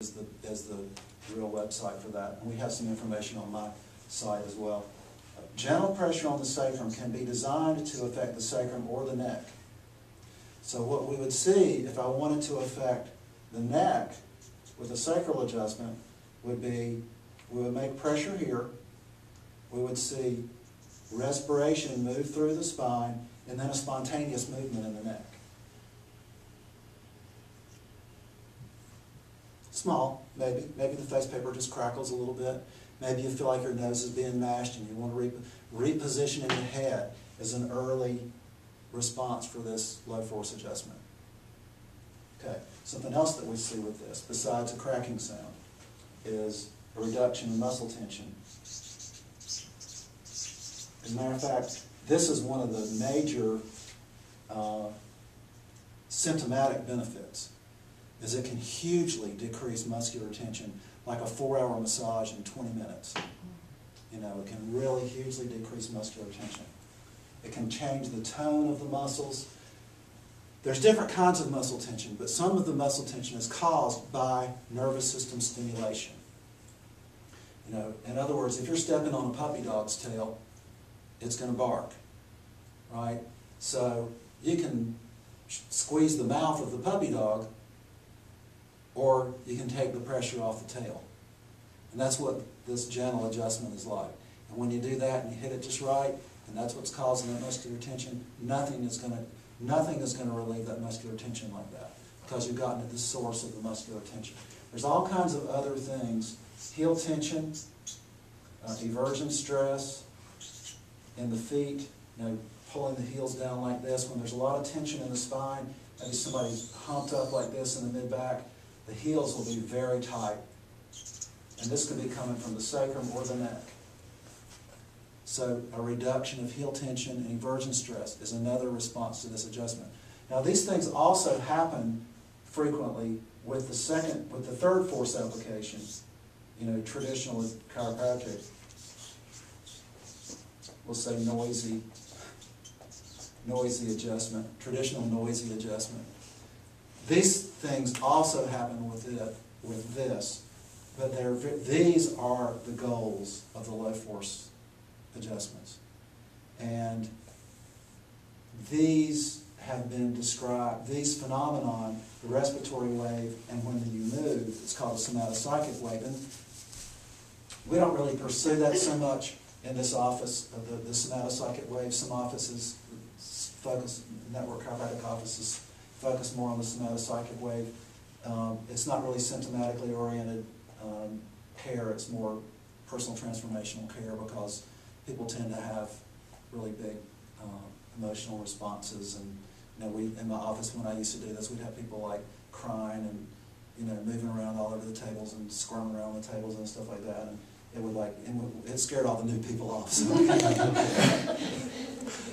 is the, is the real website for that. And we have some information on my site as well. Gentle pressure on the sacrum can be designed to affect the sacrum or the neck. So what we would see if I wanted to affect the neck with a sacral adjustment would be, we would make pressure here, we would see respiration move through the spine, and then a spontaneous movement in the neck. Small, maybe. Maybe the face paper just crackles a little bit. Maybe you feel like your nose is being mashed and you want to re reposition in your head as an early response for this low force adjustment. Okay, something else that we see with this, besides a cracking sound, is a reduction in muscle tension. As a matter of fact, this is one of the major uh, symptomatic benefits, is it can hugely decrease muscular tension, like a four-hour massage in 20 minutes. You know, it can really hugely decrease muscular tension. It can change the tone of the muscles. There's different kinds of muscle tension, but some of the muscle tension is caused by nervous system stimulation. You know, in other words, if you're stepping on a puppy dog's tail, it's going to bark, right? So you can squeeze the mouth of the puppy dog, or you can take the pressure off the tail. And that's what this gentle adjustment is like. And when you do that and you hit it just right, and that's what's causing that muscular tension, nothing is going to nothing is going to relieve that muscular tension like that because you've gotten to the source of the muscular tension. There's all kinds of other things, heel tension, uh, eversion stress, in the feet, you know, pulling the heels down like this. When there's a lot of tension in the spine, maybe somebody's humped up like this in the mid-back, the heels will be very tight. And this could be coming from the sacrum or the neck. So a reduction of heel tension and eversion stress is another response to this adjustment. Now these things also happen frequently with the second, with the third force application, you know, traditional chiropractic we'll say noisy, noisy adjustment, traditional noisy adjustment. These things also happen with it, with this, but they're, these are the goals of the low force adjustments. And these have been described, these phenomenon, the respiratory wave, and when you move, it's called a somatopsychic wave. And we don't really pursue that so much in this office of the, the somatopsychic wave. Some offices focus, network chiropractic offices focus more on the somatopsychic wave. Um, it's not really symptomatically oriented um, care, it's more personal transformational care because people tend to have really big uh, emotional responses and you know, we, in my office when I used to do this, we'd have people like crying and, you know, moving around all over the tables and squirming around the tables and stuff like that. And it would like, it, would, it scared all the new people off.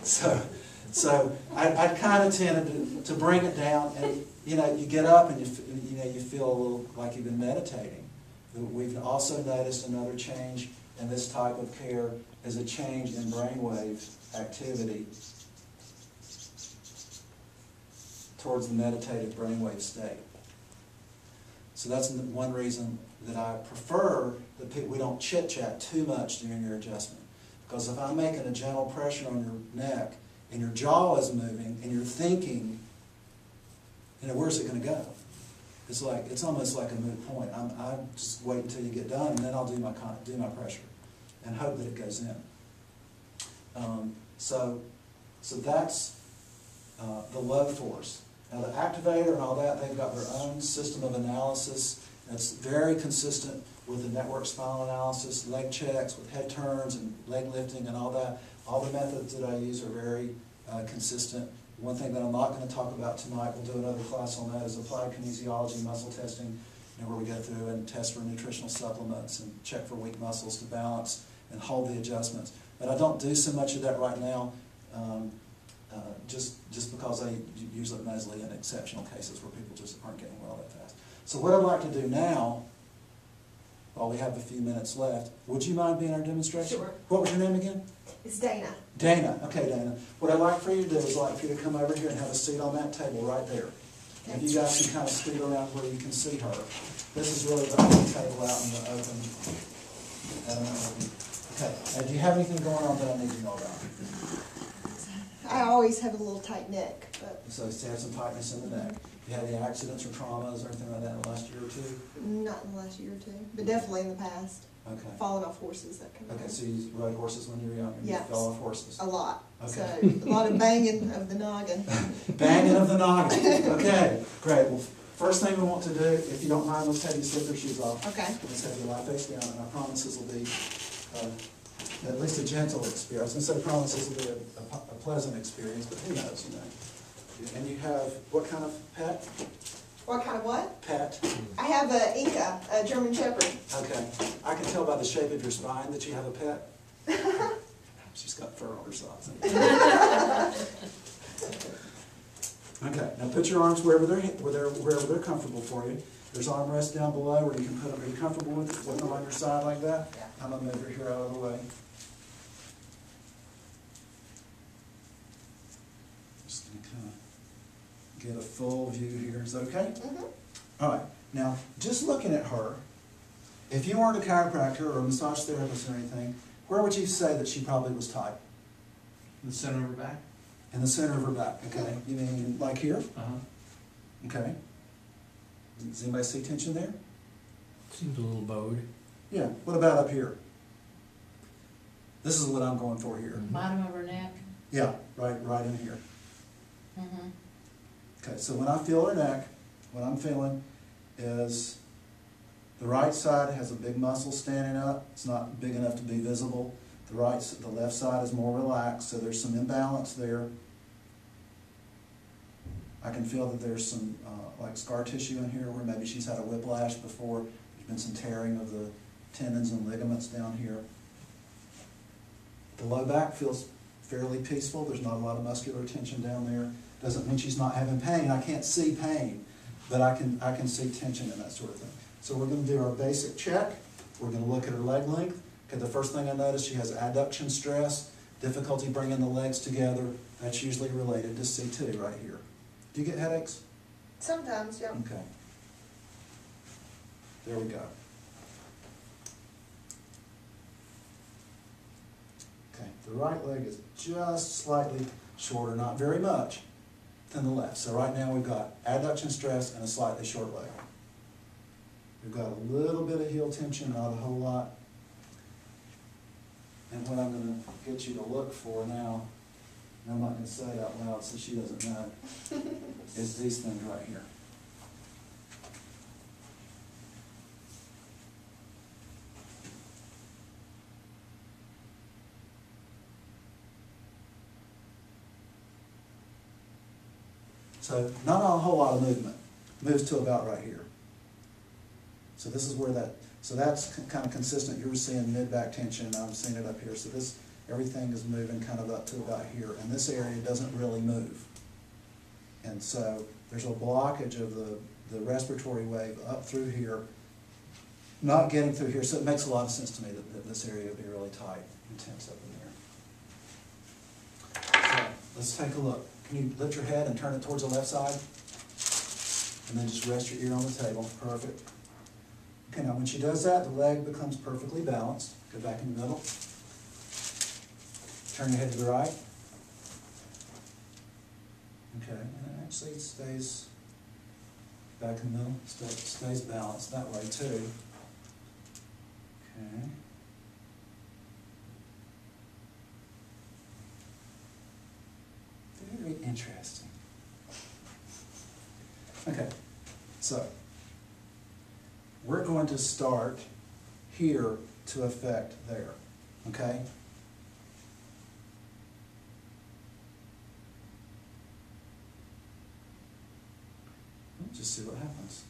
So, so, so I, I kind of tended to, to bring it down and, you know, you get up and you, you know, you feel a little like you've been meditating. We've also noticed another change in this type of care is a change in brainwave activity towards the meditative brainwave state. So that's one reason that I prefer that we don't chit-chat too much during your adjustment. Because if I'm making a gentle pressure on your neck and your jaw is moving and you're thinking, you know, where's it going to go? It's like it's almost like a moot point. I'm, I just wait until you get done and then I'll do my do my pressure and hope that it goes in. Um, so, so that's uh, the low force. Now the activator and all that, they've got their own system of analysis that's very consistent with the network spinal analysis, leg checks with head turns and leg lifting and all that. All the methods that I use are very uh, consistent. One thing that I'm not going to talk about tonight, we'll do another class on that, is applied kinesiology muscle testing, you know, where we go through and test for nutritional supplements and check for weak muscles to balance and hold the adjustments. But I don't do so much of that right now, um, uh, just, just because I use it mostly in exceptional cases where people just aren't getting well that fast. So what I'd like to do now, while we have a few minutes left, would you mind being our demonstration? Sure. What was your name again? It's Dana. Dana. Okay, Dana. What I'd like for you to do is like for you to come over here and have a seat on that table right there. And you guys can kind of scoot around where you can see her. This is really the only table out in the open. Um, Okay, now do you have anything going on that I need to know about? I always have a little tight neck, but So you have some tightness in the neck. You had any accidents or traumas or anything like that in the last year or two? not in the last year or two, but definitely in the past. Okay. Falling off horses, that kind of thing. Okay, so thing. you rode horses when you were young and you Yes. fell off horses? A lot. So, Okay. a lot of banging of the noggin. Banging of the noggin. Okay, great. Well, first thing we want to do, if you don't mind, let's have you slip your shoes off. Okay. Let's have you lie face down, and I promise this will be uh, at least a gentle experience. I was gonna promise this will be a- a a pleasant experience, but who knows, you know? And you have, what kind of pet? What kind of what? Pet? I have a Inca, a German Shepherd. Okay. I can tell by the shape of your spine that you have a pet. She's got fur on her socks. Okay, now put your arms wherever they're, where they're, wherever they're comfortable for you. There's armrests down below where you can put them, are you comfortable with it, with them on your side like that? Yeah. I'm gonna move her here out of the way. Just gonna kinda get a full view here, is that okay? Mhm. All right, now, just looking at her, if you weren't a chiropractor or a massage therapist or anything, where would you say that she probably was tight? In the center of her back? In the center of her back, okay? You mean like here? Uh-huh. Okay. Does anybody see tension there? Seems a little bowed. Yeah, what about up here? This is what I'm going for here. Bottom of her neck. Yeah, right, right in here. Mm-hmm. Okay, so when I feel her neck, what I'm feeling is the right side has a big muscle standing up. It's not big enough to be visible. The right, the left side is more relaxed, so there's some imbalance there. I can feel that there's some, uh, like scar tissue in here where maybe she's had a whiplash before. There's been some tearing of the tendons and ligaments down here. The low back feels fairly peaceful. There's not a lot of muscular tension down there. Doesn't mean she's not having pain. I can't see pain, but I can, I can see tension and that sort of thing. So we're gonna do our basic check. We're gonna look at her leg length. Okay, the first thing I notice, she has adduction stress, difficulty bringing the legs together. That's usually related to C2 right here. Do you get headaches? Sometimes, yeah. Okay. There we go. Okay, the right leg is just slightly shorter, not very much, than the left. So right now we've got adduction stress and a slightly short leg. We've got a little bit of heel tension, not a whole lot. And what I'm gonna get you to look for now, and I'm not gonna say it out loud so she doesn't know, is these things right here. So not a whole lot of movement, moves to about right here. So this is where that, so that's kind of consistent, you were seeing mid-back tension, I'm seeing it up here, so this, everything is moving kind of up to about here, and this area doesn't really move. And so there's a blockage of the, the respiratory wave up through here, not getting through here, so it makes a lot of sense to me that, that this area would be really tight and tense up in there. So, let's take a look. Can you lift your head and turn it towards the left side? And then just rest your ear on the table, perfect. Okay, now when she does that, the leg becomes perfectly balanced. Go back in the middle. Turn your head to the right. Okay, and it actually stays back in the middle, Sta- stays balanced that way too. Okay. Very interesting. Okay, so we're going to start here to affect there, okay? Just see what happens.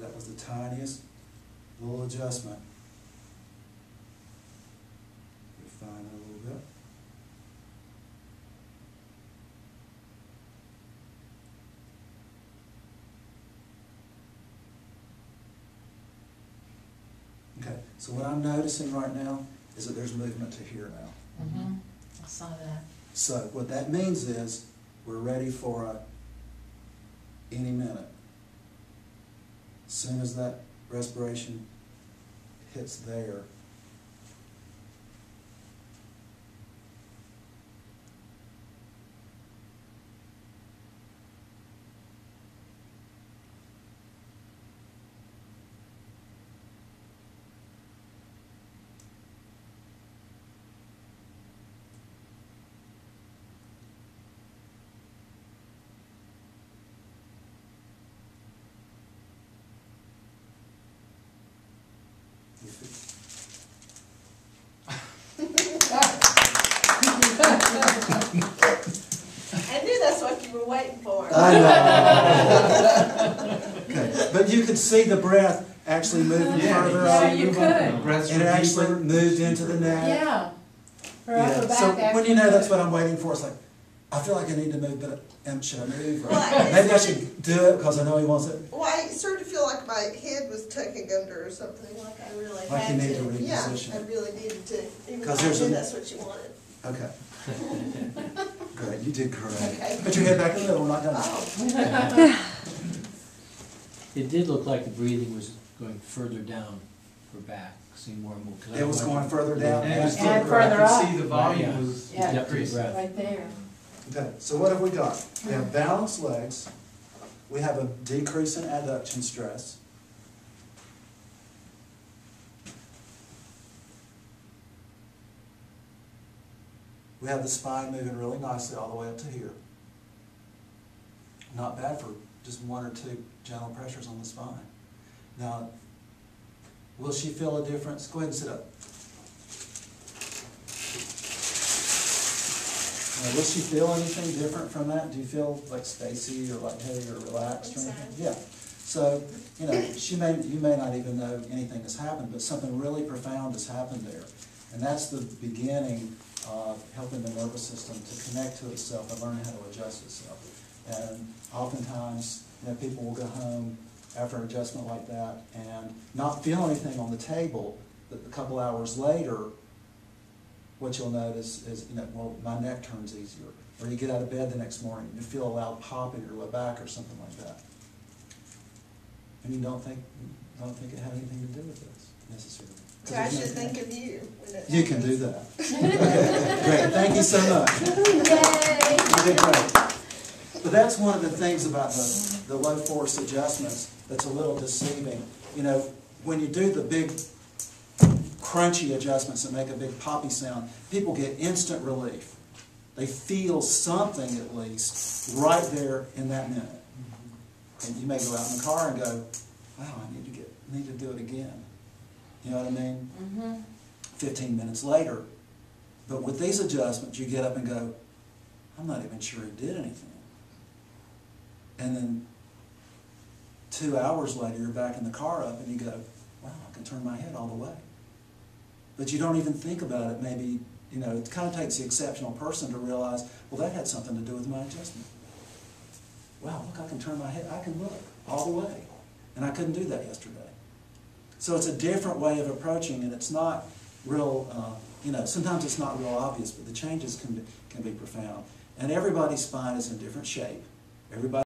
that was the tiniest little adjustment. Refine that a little bit. Okay, so what I'm noticing right now is that there's movement to here now. Mm -hmm. I saw that. So what that means is we're ready for a, any minute. Soon as that respiration hits there, you feel- I knew that's what you were waiting for. I know. Okay, but you could see the breath actually moving Yeah, further Yeah, up. you Move could. And it actually deeper. moved into the neck. Yeah. Her Yeah, back so when you know that's what I'm waiting for, it's like, I feel like I need to move, but um, should I move? Or Well, Maybe I should do it because I know he wants it. Well, I sort of feel like my head was tucking under or something, like I really Like had you need to. to reposition Yeah, I really needed to, even though 'Cause I there's knew a- that's what you wanted. Okay. Great, you did great. Put your head back in the middle, we're not done. It did look like the breathing was going further down her back, seemed more and more. 'cause I It was went- going further down. And it was And still- further I up. could see the volume was Yeah. depth of the breath. Right there. Okay, so what have we got? We have balanced legs, we have a decrease in adduction stress. We have the spine moving really nicely all the way up to here. Not bad for just one or two gentle pressures on the spine. Now, will she feel a difference? Go ahead and sit up. Now, will she feel anything different from that? Do you feel like Stacy or lightheaded or relaxed or anything? Yeah. So, you know, she may, you may not even know anything has happened, but something really profound has happened there. And that's the beginning of helping the nervous system to connect to itself and learn how to adjust itself. And oftentimes, you know, people will go home after an adjustment like that and not feel anything on the table, but a couple hours later, what you'll notice is, you know, well, my neck turns easier. Or you get out of bed the next morning, and you feel a loud pop in your low back or something like that. And you don't think, don't think it had anything to do with this necessarily. 'Cause So I should think of you You can do that. Great, thank you so much. Yay. You did great. But that's one of the things about the, the low force adjustments that's a little deceiving. You know, when you do the big crunchy adjustments that make a big poppy sound, people get instant relief. They feel something at least right there in that minute. And you may go out in the car and go, wow, I need to get, need to do it again. You know what I mean? Mm-hmm. 15 minutes later. But with these adjustments, you get up and go, I'm not even sure he did anything. And then two hours later, you're back in the car up and you go, wow, I can turn my head all the way. But you don't even think about it. Maybe, you know, it kind of takes the exceptional person to realize, well, that had something to do with my adjustment. Wow, look, I can turn my head, I can look all the way. And I couldn't do that yesterday. So it's a different way of approaching, and it's not real, uh, you know, sometimes it's not real obvious, but the changes can be, can be profound. And everybody's spine is in different shape. Everybody